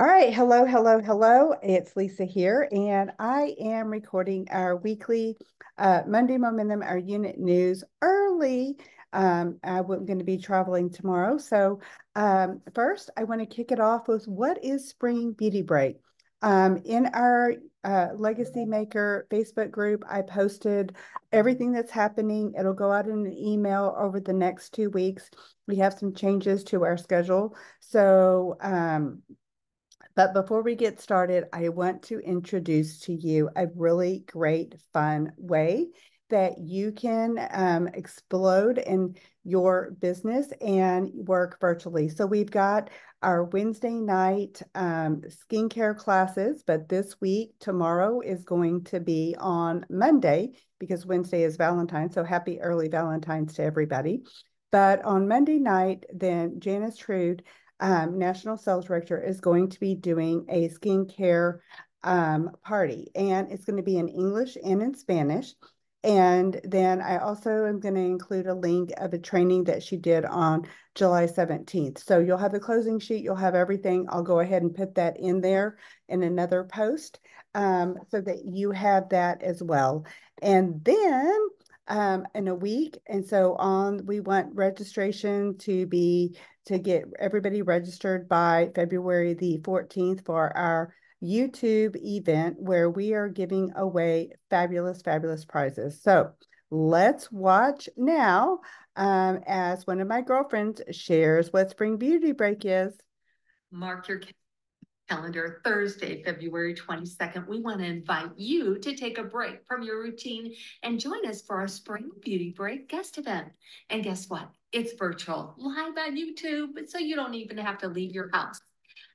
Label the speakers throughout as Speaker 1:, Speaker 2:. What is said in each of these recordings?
Speaker 1: All right, hello, hello, hello. It's Lisa here, and I am recording our weekly uh, Monday Momentum, our unit news early. Um, I'm going to be traveling tomorrow. So, um, first, I want to kick it off with what is Spring Beauty Break? Um, in our uh, Legacy Maker Facebook group, I posted everything that's happening. It'll go out in an email over the next two weeks. We have some changes to our schedule. So, um, but before we get started, I want to introduce to you a really great, fun way that you can um, explode in your business and work virtually. So we've got our Wednesday night um, skincare classes, but this week, tomorrow is going to be on Monday because Wednesday is Valentine's. So happy early Valentine's to everybody. But on Monday night, then Janice Trude um, National Sales Director is going to be doing a skincare um, party, and it's going to be in English and in Spanish. And then I also am going to include a link of a training that she did on July 17th. So you'll have the closing sheet, you'll have everything. I'll go ahead and put that in there in another post um, so that you have that as well. And then um, in a week, and so on, we want registration to be to get everybody registered by February the 14th for our YouTube event where we are giving away fabulous, fabulous prizes. So let's watch now um, as one of my girlfriends shares what Spring Beauty Break is.
Speaker 2: Mark your calendar Thursday, February 22nd. We want to invite you to take a break from your routine and join us for our Spring Beauty Break guest event. And guess what? It's virtual, live on YouTube, so you don't even have to leave your house.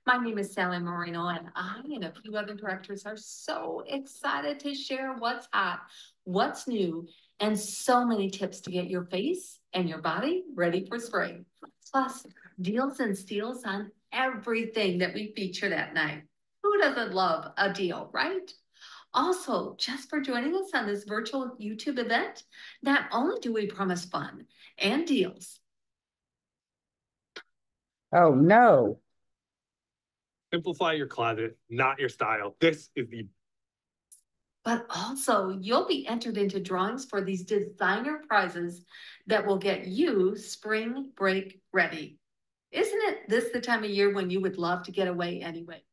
Speaker 2: My name is Sally Moreno, and I and a few other directors are so excited to share what's hot, what's new, and so many tips to get your face and your body ready for spring. Plus, deals and steals on everything that we feature that night. Who doesn't love a deal, right? Also, just for joining us on this virtual YouTube event, not only do we promise fun and deals.
Speaker 1: Oh, no.
Speaker 3: Simplify your closet, not your style. This is the.
Speaker 2: But also, you'll be entered into drawings for these designer prizes that will get you spring break ready. Isn't it this the time of year when you would love to get away anyway?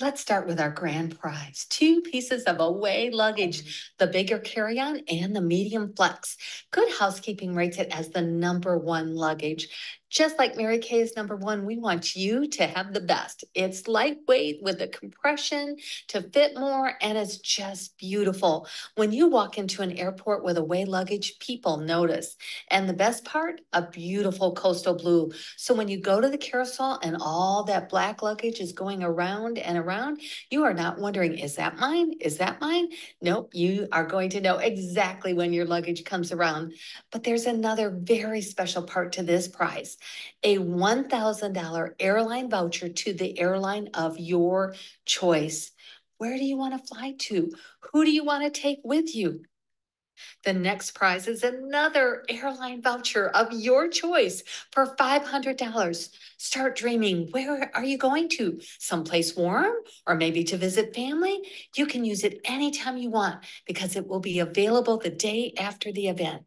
Speaker 2: Let's start with our grand prize. Two pieces of away luggage, mm. the bigger carry-on and the medium flex. Good Housekeeping rates it as the number one luggage. Just like Mary Kay is number one, we want you to have the best. It's lightweight with a compression to fit more, and it's just beautiful. When you walk into an airport with away luggage, people notice. And the best part, a beautiful coastal blue. So when you go to the carousel and all that black luggage is going around and around, you are not wondering, is that mine? Is that mine? Nope, you are going to know exactly when your luggage comes around. But there's another very special part to this prize a $1,000 airline voucher to the airline of your choice. Where do you want to fly to? Who do you want to take with you? The next prize is another airline voucher of your choice for $500. Start dreaming. Where are you going to? Someplace warm or maybe to visit family? You can use it anytime you want because it will be available the day after the event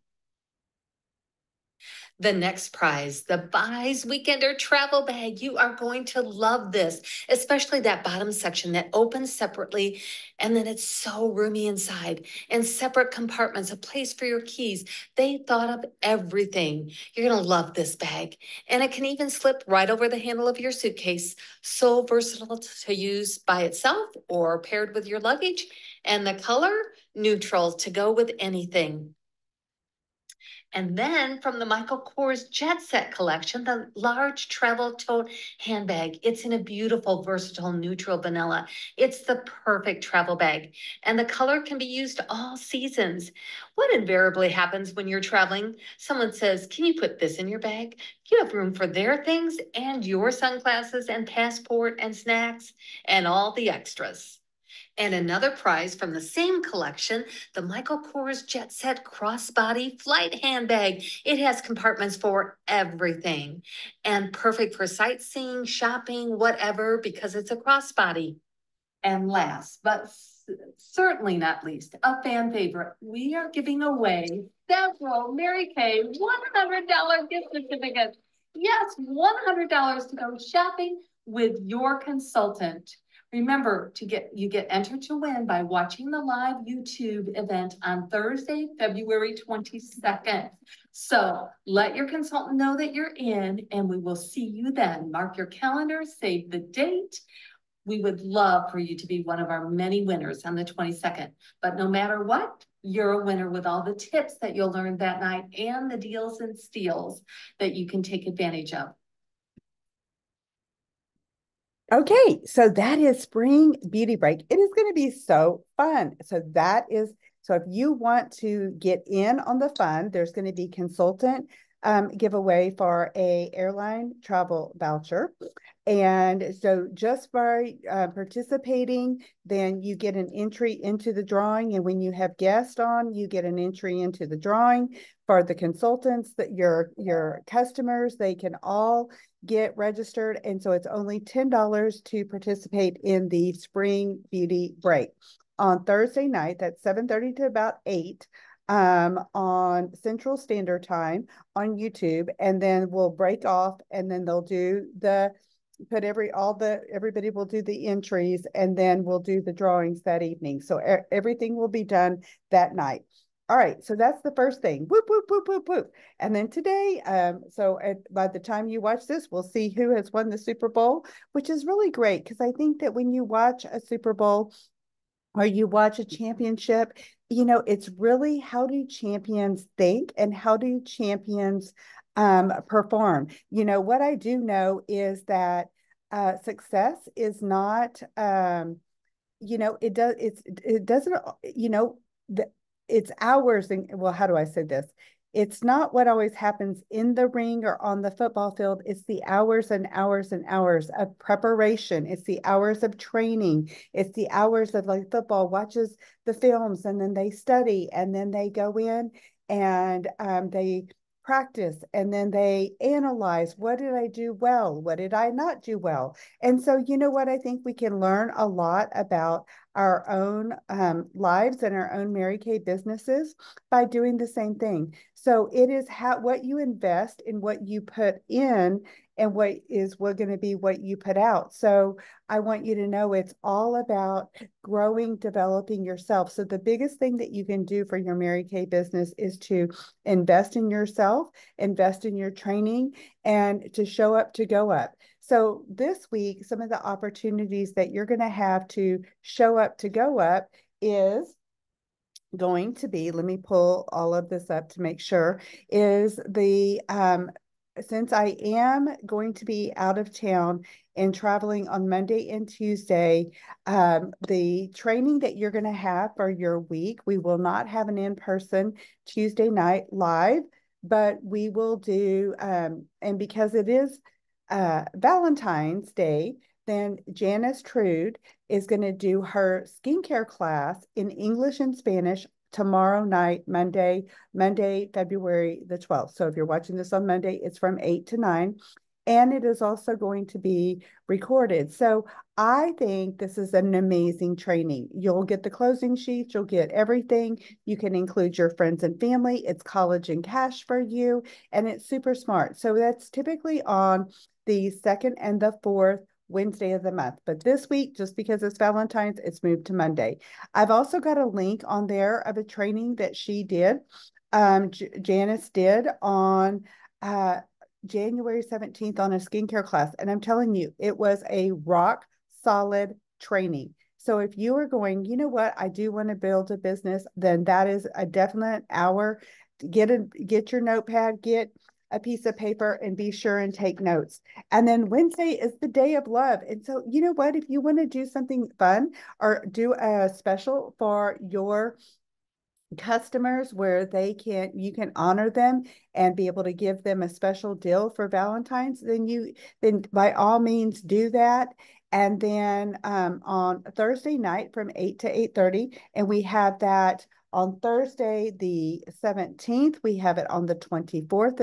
Speaker 2: the next prize, the Béis Weekender travel bag. You are going to love this, especially that bottom section that opens separately. And then it's so roomy inside and separate compartments, a place for your keys. They thought of everything. You're going to love this bag. And it can even slip right over the handle of your suitcase. So versatile to use by itself or paired with your luggage. And the color, neutral to go with anything. And then from the Michael Kors Jet Set collection, the large travel tote handbag. It's in a beautiful, versatile neutral vanilla. It's the perfect travel bag. And the color can be used all seasons. What invariably happens when you're traveling? Someone says, Can you put this in your bag? You have room for their things and your sunglasses and passport and snacks and all the extras. And another prize from the same collection, the Michael Kors Jet Set Crossbody Flight Handbag. It has compartments for everything and perfect for sightseeing, shopping, whatever, because it's a crossbody. And last, but certainly not least, a fan favorite, we are giving away several Mary Kay one hundred dollar gift certificates. Yes, one hundred dollars to go shopping with your consultant. Remember to get, you get entered to win by watching the live YouTube event on Thursday, February twenty-second. So let your consultant know that you're in and we will see you then. Mark your calendar, save the date. We would love for you to be one of our many winners on the twenty-second. But no matter what, you're a winner with all the tips that you'll learn that night and the deals and steals that you can take advantage of.
Speaker 1: Okay, so that is spring beauty break. It is going to be so fun. So that is so if you want to get in on the fun, there's going to be consultant um, giveaway for a airline travel voucher. And so just by uh, participating, then you get an entry into the drawing. And when you have guests on, you get an entry into the drawing for the consultants that your your customers, they can all get registered. And so it's only $10 to participate in the spring beauty break on Thursday night. That's 7:30 to about 8 um, on Central Standard Time on YouTube. And then we'll break off and then they'll do the put every all the everybody will do the entries and then we'll do the drawings that evening. So e- everything will be done that night. All right, so that's the first thing. Whoop whoop whoop whoop whoop. And then today, um, so at, by the time you watch this, we'll see who has won the Super Bowl, which is really great because I think that when you watch a Super Bowl or you watch a championship, you know, it's really how do champions think and how do champions um, perform? You know, what I do know is that uh, success is not, um, you know, it does, it's, it doesn't, you know, the, it's hours and well, how do I say this? It's not what always happens in the ring or on the football field. It's the hours and hours and hours of preparation. It's the hours of training. It's the hours of like football watches the films and then they study and then they go in and um, they practice and then they analyze what did I do well? What did I not do well? And so, you know what? I think we can learn a lot about our own um, lives and our own Mary Kay businesses by doing the same thing. So it is how what you invest in what you put in and what is what going to be what you put out. So I want you to know it's all about growing, developing yourself. So the biggest thing that you can do for your Mary Kay business is to invest in yourself, invest in your training, and to show up to go up. So this week, some of the opportunities that you're going to have to show up to go up is going to be, let me pull all of this up to make sure, is the um, since I am going to be out of town and traveling on Monday and Tuesday, um, the training that you're going to have for your week, we will not have an in-person Tuesday night live, but we will do, um, and because it is uh, Valentine's Day, then Janice Trude is going to do her skincare class in English and Spanish tomorrow night, Monday, Monday, February the 12th. So if you're watching this on Monday, it's from 8 to 9. And it is also going to be recorded. So I think this is an amazing training. You'll get the closing sheets, you'll get everything. You can include your friends and family. It's college and cash for you, and it's super smart. So that's typically on the second and the fourth Wednesday of the month. But this week, just because it's Valentine's, it's moved to Monday. I've also got a link on there of a training that she did, um, J Janice did on uh, January 17th on a skincare class. And I'm telling you, it was a rock solid training. So if you are going, you know what, I do want to build a business, then that is a definite hour. Get a get your notepad, get a piece of paper and be sure and take notes. And then Wednesday is the day of love. And so, you know what? If you want to do something fun or do a special for your customers where they can you can honor them and be able to give them a special deal for valentine's then you then by all means do that And then um, on Thursday night from eight to eight thirty, and we have that on Thursday, the seventeenth. We have it on the twenty-fourth.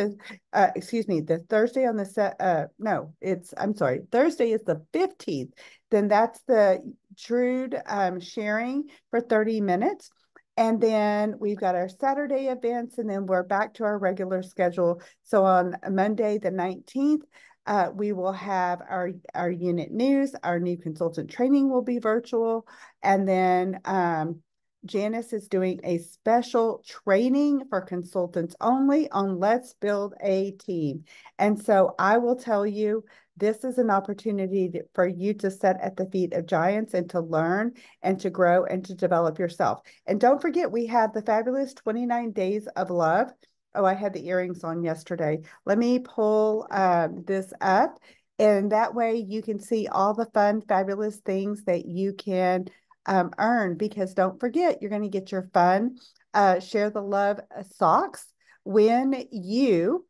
Speaker 1: Uh, excuse me, the Thursday on the se- uh, no, it's, I'm sorry, Thursday is the fifteenth. Then that's the Trude um, sharing for thirty minutes. And then we've got our Saturday events, and then we're back to our regular schedule. So on Monday, the nineteenth, uh, we will have our, our unit news, our new consultant training will be virtual. And then um, Janice is doing a special training for consultants only on Let's Build a Team. And so I will tell you, this is an opportunity for you to set at the feet of giants and to learn and to grow and to develop yourself. And don't forget, we have the fabulous 29 days of love. Oh, I had the earrings on yesterday. Let me pull um, this up. And that way you can see all the fun, fabulous things that you can um, earn because don't forget, you're going to get your fun, uh, share the love uh, socks when you,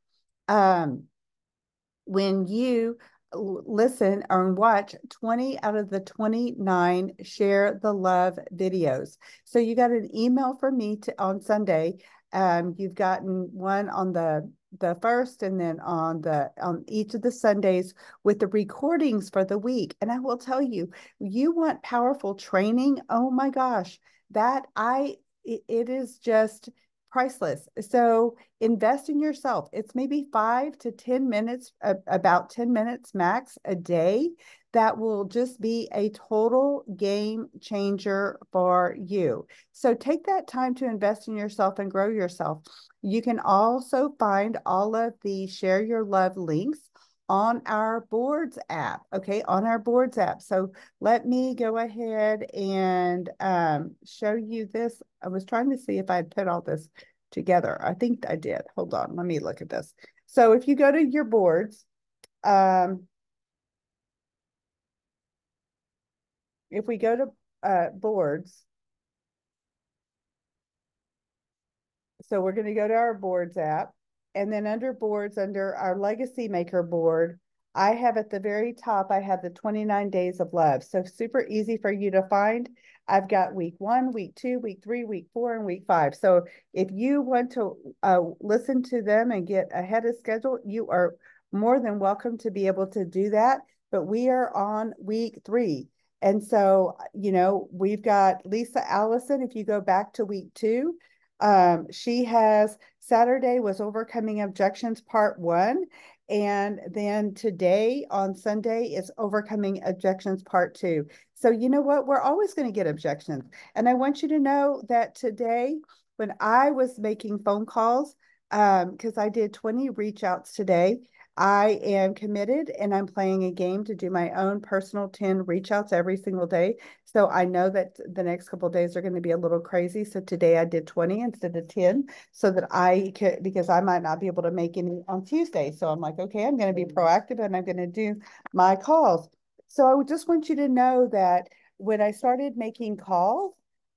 Speaker 1: um, when you listen or watch 20 out of the 29 share the love videos. So you got an email from me to, on Sunday. Um, you've gotten one on the the first and then on the on each of the Sundays with the recordings for the week. And I will tell you, you want powerful training. Oh my gosh, that I it, it is just priceless. So invest in yourself. It's maybe five to 10 minutes, about 10 minutes max a day. That will just be a total game changer for you. So take that time to invest in yourself and grow yourself. You can also find all of the Share Your Love links on our boards app okay? On our boards app. So let me go ahead and um, show you this. I was trying to see if i'd put all this together. I think i did. Hold on. Let me look at this. So if you go to your boards um, if we go to uh, boards so we're going to go to our boards app and then under boards, under our legacy maker board, I have at the very top, I have the 29 days of love. So super easy for you to find. I've got week one, week two, week three, week four, and week five. So if you want to uh, listen to them and get ahead of schedule, you are more than welcome to be able to do that. But we are on week three. And so, you know, we've got Lisa Allison. If you go back to week two, um, she has Saturday was overcoming objections part one. And then today on Sunday is overcoming objections part two. So you know what? We're always going to get objections. And I want you to know that today, when I was making phone calls, because um, I did 20 reach outs today, I am committed and I'm playing a game to do my own personal 10 reach outs every single day. So I know that the next couple days are going to be a little crazy. So today I did 20 instead of 10 so that I could, because I might not be able to make any on Tuesday. So I'm like, okay, I'm going to be mm. proactive and I'm going to do my calls. So I would just want you to know that when I started making calls,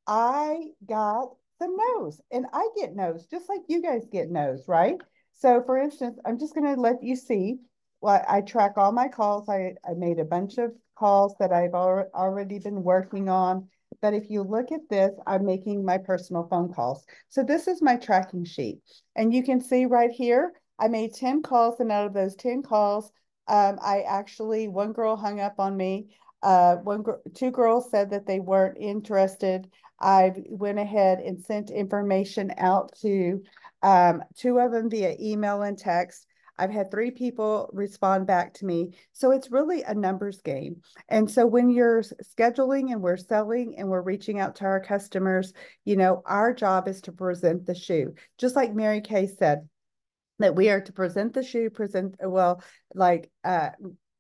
Speaker 1: I got some no's and I get no's just like you guys get no's, right? So for instance, I'm just going to let you see. Well, I track all my calls. I, I made a bunch of calls that I've al already been working on. But if you look at this, I'm making my personal phone calls. So this is my tracking sheet. And you can see right here, I made 10 calls. And out of those 10 calls, um, I actually, one girl hung up on me. Uh, one, two girls said that they weren't interested. I went ahead and sent information out to um, two of them via email and text. I've had three people respond back to me. So it's really a numbers game. And so when you're scheduling and we're selling and we're reaching out to our customers, you know, our job is to present the shoe. Just like Mary Kay said, that we are to present the shoe, present, well, like, uh,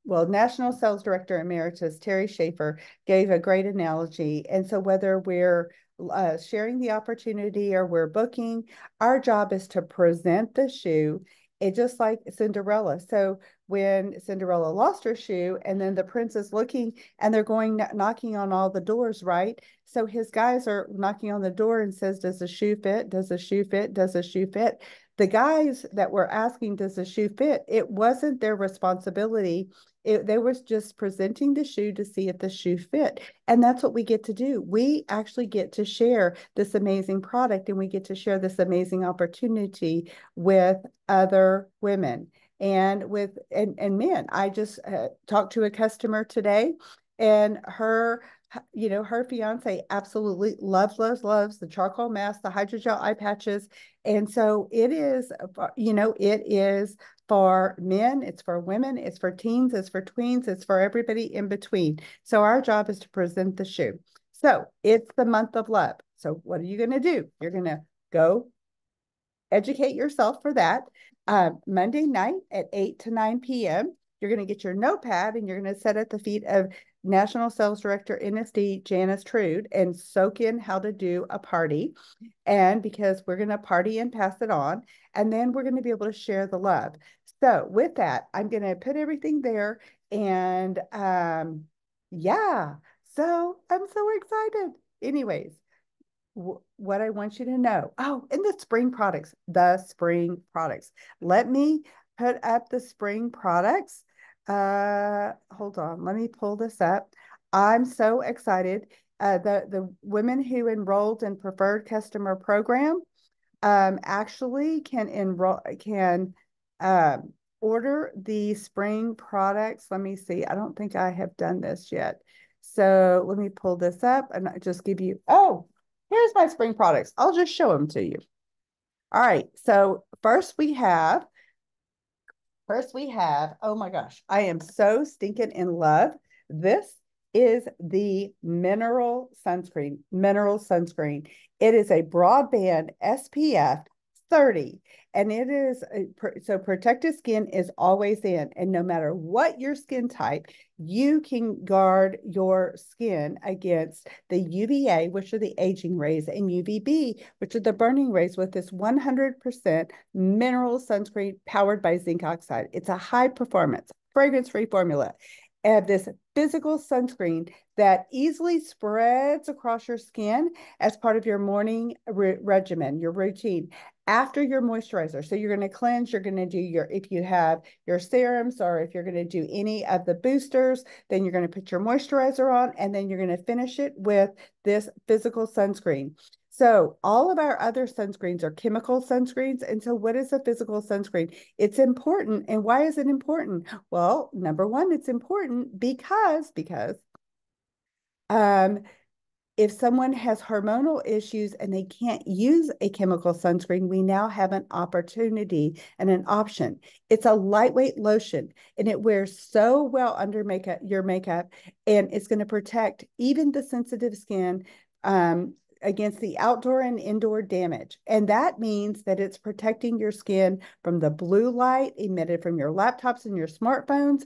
Speaker 1: well, National Sales Director Emeritus Terry Schaefer gave a great analogy. And so whether we're uh, sharing the opportunity or we're booking. Our job is to present the shoe. It just like Cinderella. So when Cinderella lost her shoe, and then the prince is looking, and they're going knocking on all the doors, right? So his guys are knocking on the door and says, "Does the shoe fit? Does the shoe fit? Does the shoe fit?" The guys that were asking, does the shoe fit? It wasn't their responsibility. It, they was just presenting the shoe to see if the shoe fit. And that's what we get to do. We actually get to share this amazing product and we get to share this amazing opportunity with other women and with and, and men. I just uh, talked to a customer today and her you know, her fiance absolutely loves, loves, loves the charcoal mask, the hydrogel eye patches. And so it is, you know, it is for men, it's for women, it's for teens, it's for tweens, it's for everybody in between. So our job is to present the shoe. So it's the month of love. So what are you going to do? You're going to go educate yourself for that. Uh, Monday night at 8 to 9 p.m. You're going to get your notepad and you're going to set at the feet of National Sales Director NSD Janice Trude and soak in how to do a party. And because we're going to party and pass it on, and then we're going to be able to share the love. So with that, I'm going to put everything there. And um, yeah, so I'm so excited. Anyways, what I want you to know. Oh, and the spring products, the spring products. Let me put up the spring products uh, hold on, let me pull this up. I'm so excited. Uh, the, the women who enrolled in preferred customer program um, actually can enroll, can um, order the spring products. Let me see. I don't think I have done this yet. So let me pull this up and just give you, oh, here's my spring products. I'll just show them to you. All right. So first we have First, we have, oh my gosh, I am so stinking in love. This is the mineral sunscreen, mineral sunscreen. It is a broadband SPF 30 and it is uh, so protected skin is always in and no matter what your skin type you can guard your skin against the uva which are the aging rays and uvb which are the burning rays with this 100% mineral sunscreen powered by zinc oxide. It's a high performance fragrance free formula. And this physical sunscreen that easily spreads across your skin as part of your morning re regimen, your routine after your moisturizer. So you're going to cleanse, you're going to do your, if you have your serums or if you're going to do any of the boosters, then you're going to put your moisturizer on and then you're going to finish it with this physical sunscreen. So all of our other sunscreens are chemical sunscreens. And so what is a physical sunscreen? It's important. And why is it important? Well, number one, it's important because, because um, if someone has hormonal issues and they can't use a chemical sunscreen, we now have an opportunity and an option. It's a lightweight lotion and it wears so well under makeup, your makeup, and it's going to protect even the sensitive skin um, against the outdoor and indoor damage. And that means that it's protecting your skin from the blue light emitted from your laptops and your smartphones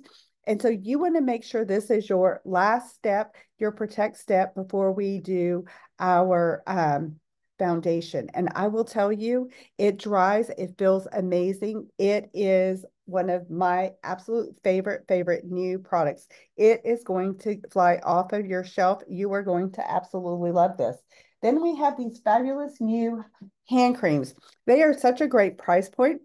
Speaker 1: and so you want to make sure this is your last step, your protect step before we do our um, foundation. And I will tell you, it dries, it feels amazing. It is one of my absolute favorite, favorite new products. It is going to fly off of your shelf. You are going to absolutely love this. Then we have these fabulous new hand creams. They are such a great price point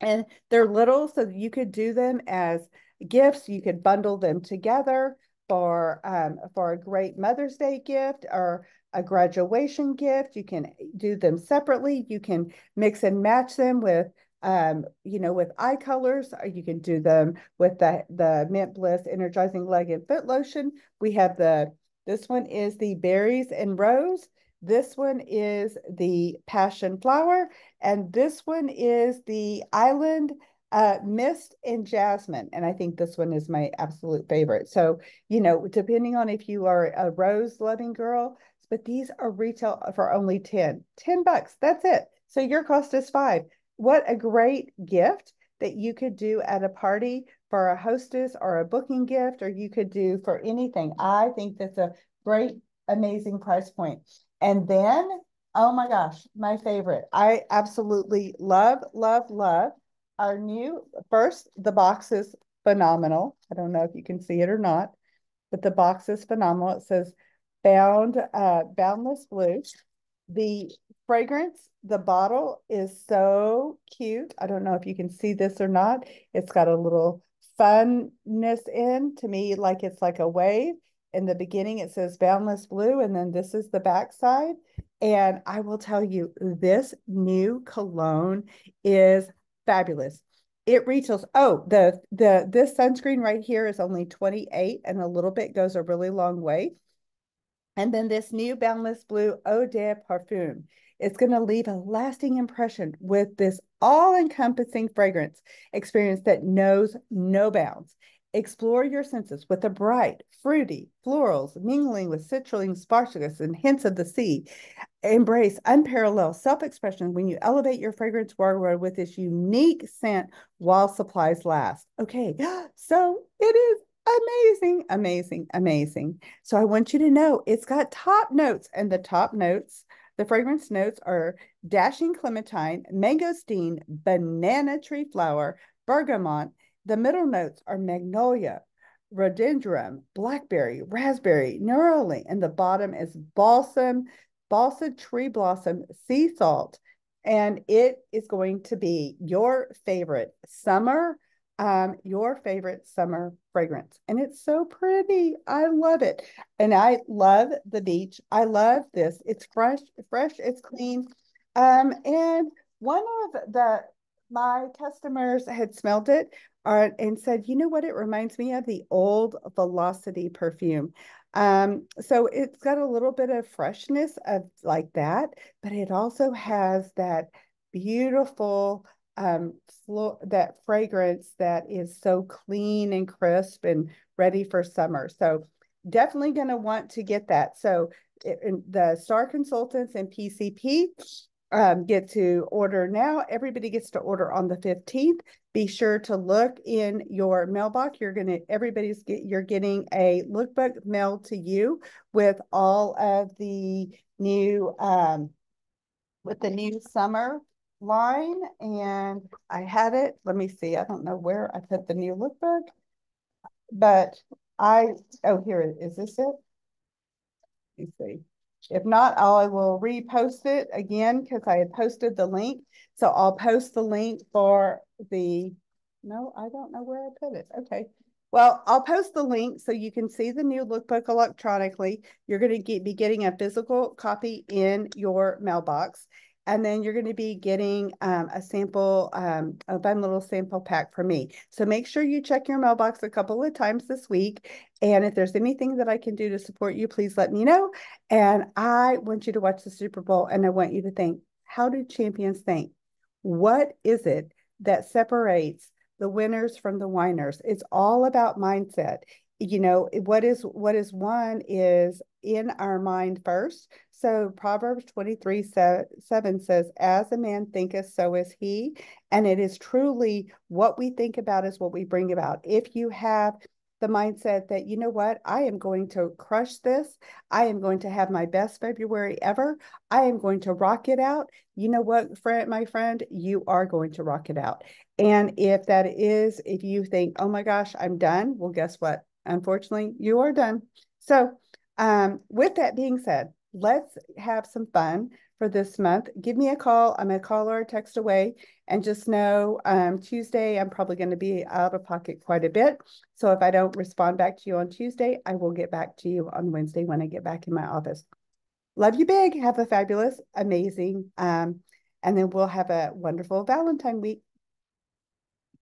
Speaker 1: and they're little so you could do them as gifts. You could bundle them together for um, for a great Mother's Day gift or a graduation gift. You can do them separately. You can mix and match them with um, you know, with eye colors, you can do them with the, the Mint Bliss Energizing Leg and Foot Lotion. We have the, this one is the Berries and Rose. This one is the Passion Flower. And this one is the Island uh, Mist and Jasmine. And I think this one is my absolute favorite. So, you know, depending on if you are a rose loving girl, but these are retail for only 10, 10 bucks. That's it. So your cost is five. What a great gift that you could do at a party for a hostess or a booking gift, or you could do for anything. I think that's a great, amazing price point. And then, oh my gosh, my favorite. I absolutely love, love, love our new first, the box is phenomenal. I don't know if you can see it or not, but the box is phenomenal. It says bound, uh, boundless blue. The fragrance, the bottle is so cute. I don't know if you can see this or not. It's got a little funness in to me, like it's like a wave. In the beginning, it says Boundless Blue, and then this is the backside. And I will tell you, this new cologne is fabulous. It retails. Oh, the the this sunscreen right here is only 28 and a little bit goes a really long way. And then this new Boundless Blue Eau de Parfum. It's going to leave a lasting impression with this all-encompassing fragrance experience that knows no bounds. Explore your senses with a bright, fruity, florals mingling with citrulline sparkles and hints of the sea. Embrace unparalleled self-expression when you elevate your fragrance wardrobe with this unique scent while supplies last. Okay, so it is amazing, amazing, amazing. So I want you to know it's got top notes, and the top notes, the fragrance notes are dashing clementine, mangosteen, banana tree flower, bergamot, the middle notes are magnolia, rhododendron, blackberry, raspberry, neroli, and the bottom is balsam, balsam tree blossom, sea salt, and it is going to be your favorite summer, um, your favorite summer fragrance. And it's so pretty. I love it. And I love the beach. I love this. It's fresh, fresh, it's clean. Um, and one of the my customers had smelled it uh, and said, you know what, it reminds me of the old Velocity perfume. Um, so it's got a little bit of freshness of like that, but it also has that beautiful um that fragrance that is so clean and crisp and ready for summer. So definitely going to want to get that. So it, the Star Consultants and PCP um, get to order now. Everybody gets to order on the 15th. Be sure to look in your mailbox. You're going to, everybody's get, you're getting a lookbook mailed to you with all of the new, um, with the new summer line. And I had it, let me see, I don't know where I put the new lookbook, but I, oh, here, is this it? Let me see. If not, I will repost it again because I had posted the link. So I'll post the link for the, no, I don't know where I put it. Okay. Well, I'll post the link so you can see the new lookbook electronically. You're going to get, be getting a physical copy in your mailbox. And then you're going to be getting um, a sample, um, a fun little sample pack from me. So make sure you check your mailbox a couple of times this week. And if there's anything that I can do to support you, please let me know. And I want you to watch the Super Bowl and I want you to think, how do champions think? What is it that separates the winners from the whiners? It's all about mindset you know what is what is one is in our mind first. So proverbs 23 7 says as a man thinketh so is he. And it is truly what we think about is what we bring about. If you have the mindset that you know what? I am going to crush this. I am going to have my best february ever. I am going to rock it out. You know what friend my friend? You are going to rock it out. And if that is if you think oh my gosh i'm done well guess what? Unfortunately, you are done. So um, with that being said, let's have some fun for this month. Give me a call. I'm a call or a text away. And just know um, Tuesday, I'm probably going to be out of pocket quite a bit. So if I don't respond back to you on Tuesday, I will get back to you on Wednesday when I get back in my office. Love you big. Have a fabulous, amazing, um, and then we'll have a wonderful Valentine week.